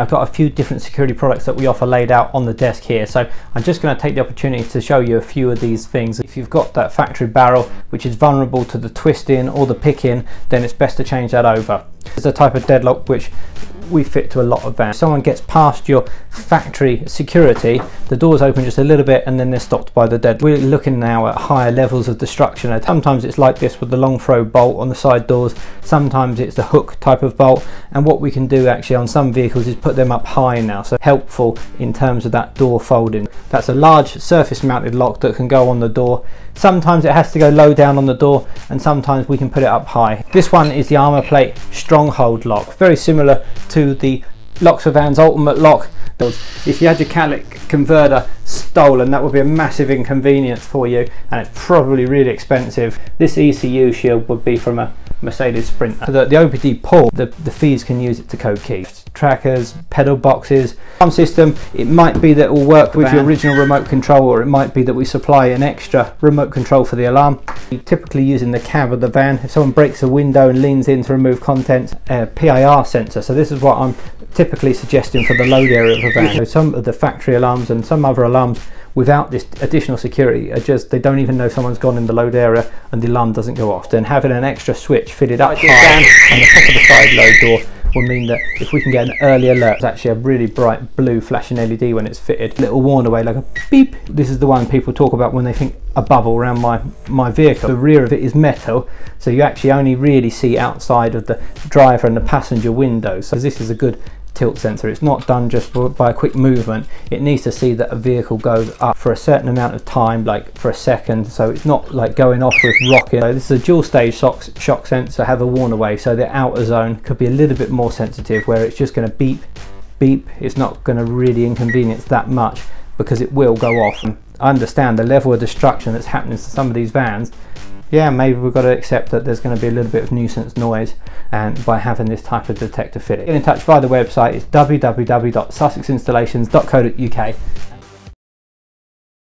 I've got a few different security products that we offer laid out on the desk here. So I'm just going to take the opportunity to show you a few of these things. If you've got that factory barrel, which is vulnerable to the twisting or the picking, then it's best to change that over. It's a type of deadlock which we fit to a lot of vans. Someone gets past your factory security, the doors open just a little bit and then they're stopped by the dead. We're looking now at higher levels of destruction. Sometimes it's like this with the long throw bolt on the side doors, sometimes it's the hook type of bolt and what we can do actually on some vehicles is put them up high now, so helpful in terms of that door folding. That's a large surface mounted lock that can go on the door. Sometimes it has to go low down on the door and sometimes we can put it up high. This one is the Armaplate stronghold lock, very similar to the Locks for Vans Ultimate Lock. If you had your catalytic converter stolen, that would be a massive inconvenience for you and it's probably really expensive. This ECU shield would be from a Mercedes Sprinter. The, the OBD pull, the, the fees can use it to code keys. Trackers, pedal boxes, alarm system, it might be that it will work with your original remote control or it might be that we supply an extra remote control for the alarm. Typically using the cab of the van, if someone breaks a window and leans in to remove contents, a PIR sensor. So this is what I'm typically suggesting for the load area of a van. So some of the factory alarms and some other alarms without this additional security are just they don't even know someone's gone in the load area and the alarm doesn't go off. Then having an extra switch fitted up high on the top of the side load door will mean that if we can get an early alert it's actually a really bright blue flashing LED when it's fitted. Little warn away like a beep. This is the one people talk about when they think a bubble around my my vehicle. The rear of it is metal so you actually only really see outside of the driver and the passenger windows so this is a good tilt sensor. It's not done just by a quick movement. It needs to see that a vehicle goes up for a certain amount of time, like for a second. So it's not like going off with rocking. So this is a dual stage shock, shock sensor, have a warn away. So the outer zone could be a little bit more sensitive where it's just going to beep, beep. It's not going to really inconvenience that much because it will go off. And I understand the level of destruction that's happening to some of these vans yeah, maybe we've got to accept that there's going to be a little bit of nuisance noise and by having this type of detector fitted. Get in touch via the website, it's www.sussexinstallations.co.uk